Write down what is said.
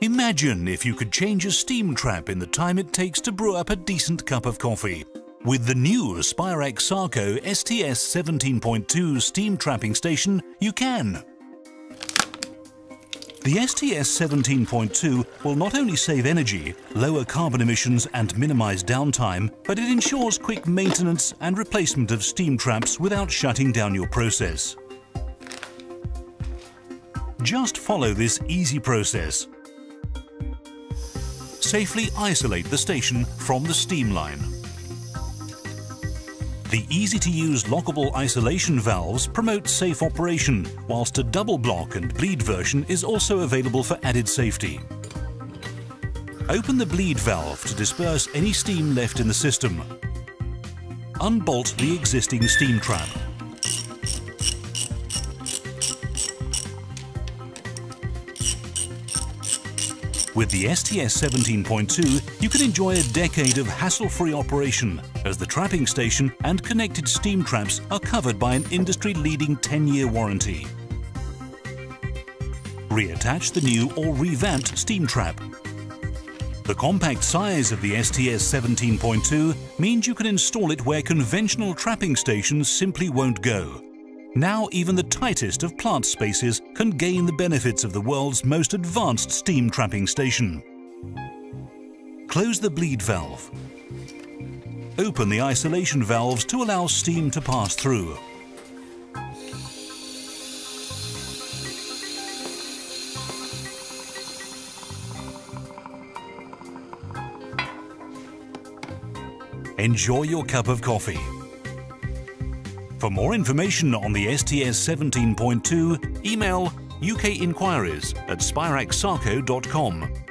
Imagine if you could change a steam trap in the time it takes to brew up a decent cup of coffee. With the new Spirax Sarco STS 17.2 steam trapping station, you can. The STS 17.2 will not only save energy, lower carbon emissions and minimize downtime, but it ensures quick maintenance and replacement of steam traps without shutting down your process. Just follow this easy process. Safely isolate the station from the steam line. The easy-to-use lockable isolation valves promote safe operation, whilst a double block and bleed version is also available for added safety. Open the bleed valve to disperse any steam left in the system. Unbolt the existing steam trap. With the STS 17.2, you can enjoy a decade of hassle-free operation as the trapping station and connected steam traps are covered by an industry-leading 10-year warranty. Reattach the new or revamped steam trap. The compact size of the STS 17.2 means you can install it where conventional trapping stations simply won't go. Now even the tightest of plant spaces can gain the benefits of the world's most advanced steam trapping station. Close the bleed valve. Open the isolation valves to allow steam to pass through. Enjoy your cup of coffee. For more information on the STS 17.2, email ukinquiries at spiraxsarco.com.